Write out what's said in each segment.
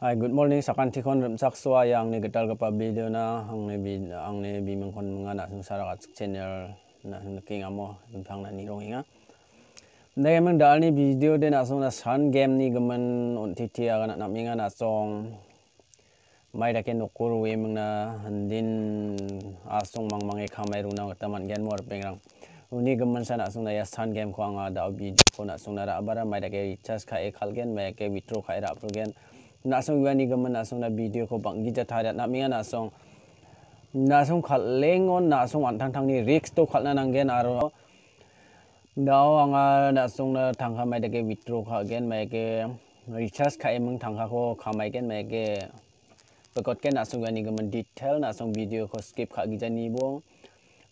Hi, good morning sa kanti kon rim sakswa yang ni getal video na ang ni bi ang ni bi meng kon mga na sung sara kat channel na sung king amo bintang na ni inga. Ndai meng dal ni video de na sung na san game ni gemen on titi aga na na minga na song mai da ken nokur we meng na handin asong mang mang e khamai ru na taman gen mor pengrang. Uni gemen sana sung na ya san game ko anga da video ko na sung na ra abara mai da ke recharge ka e khalgen mai ke withdraw ka e ra gen nasong yuan ni gaman nasong na video ko bang gija thariat na minga nasong nasong khal lengon nasong an thang thang ni risk to khal na nangen aro daw anga nasong na thang kha mai deke withdraw kha again mai ke recharge kha emang thang kha ko kha mai gen mai ke bekot ke nasong yuan ni gaman detail nasong video ko skip kha gija ni bo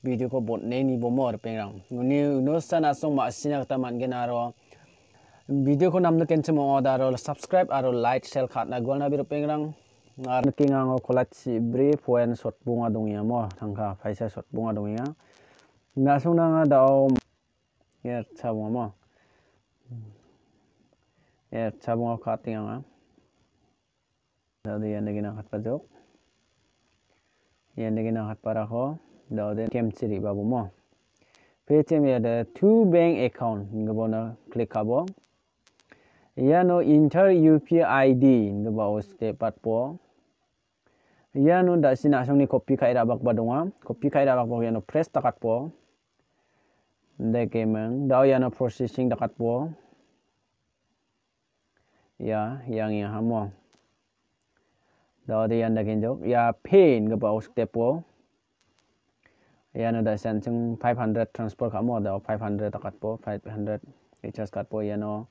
video ko bot ne ni bo mor pengrang ni no sa nasong ma sina ta man gen aro video को नाम कैंसे मोदार subscribe और like सेल खाना गोल ना पेंगरंग आर किंग आंगो कोलाची ब्री फोएन शॉट बुंगा दुंगिया मो थंका फाइसा शॉट बुंगा दुंगिया नासुंगा दाओ एर छाबुंगा मो एर छाबुंगा खाती आंगा दादी याने गिना सिरी बाबू मो पेटीएम यादे टू बैंक अकाउंट गबोना क्लिक खाबो Yano enter UPI ID step pat po. Yano da sina song ni copy kai ra bak badonga. Copy kai ra bak yano press takat po. De kemeng da yano processing takat po. Ya yang ya hamo. Da de yan da ya pay ngba o step po. Yano da san chung 500 transfer kamo da 500 takat po 500 recharge kat po yano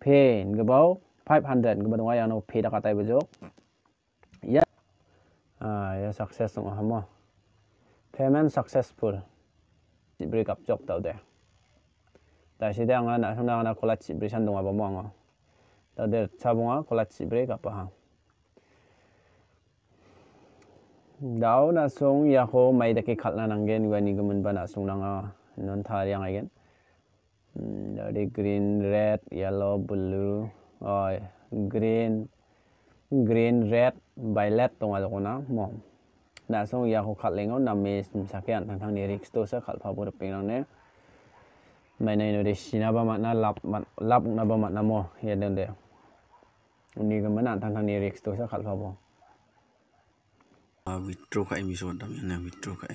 pay ngabau 500 ngabau dong ayano pay da katai bejo ya ah ya success dong hamo payment successful. Break up job tau de. Ta si da nga na na na kola chi break san dong aba mo nga ta de, cha chabunga kola chi break up ha. Dau na song ya ko mai da ke khatna nang gen nangen wani gumun ba na song na nga non thar yang again dari green red yellow blue. Oh green green red violet tong ada kona mo na so ya ko khat lengo na me sakyan thang thang ni rix to sa khal pha bur ping ne mai nai no de sina ba ma na lap lap na ba ma na mo ye den de uni ga mana thang thang ni rix to sa khal pha bo withdraw ka so na withdraw ka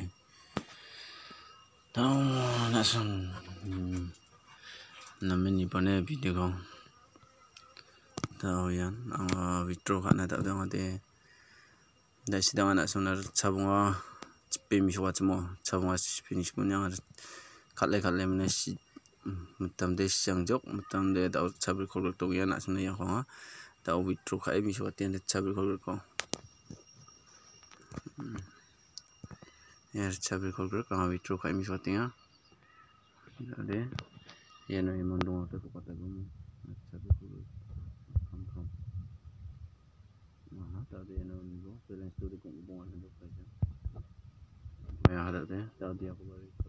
tao na son namin ni pane bi de gong ta yan ang withdraw khana ta dang ate da si dang na sonar chabunga pe mi shwa chmo chabunga finish mun yang khatle khatle mne si mutam de sang jok mutam de da chabri khol to yan na sna yang khonga ta withdraw khai mi shwa ten de chabri khol ko यार छबी खोल कर कहाँ विट्रो खाई मिस होती हैं अरे Yan ay mundong ako ko katagong at sabi ko come from mana tadi yan ang ibong pila yung story kung ibong ano ba kaya maya harap tayo tadi ako balik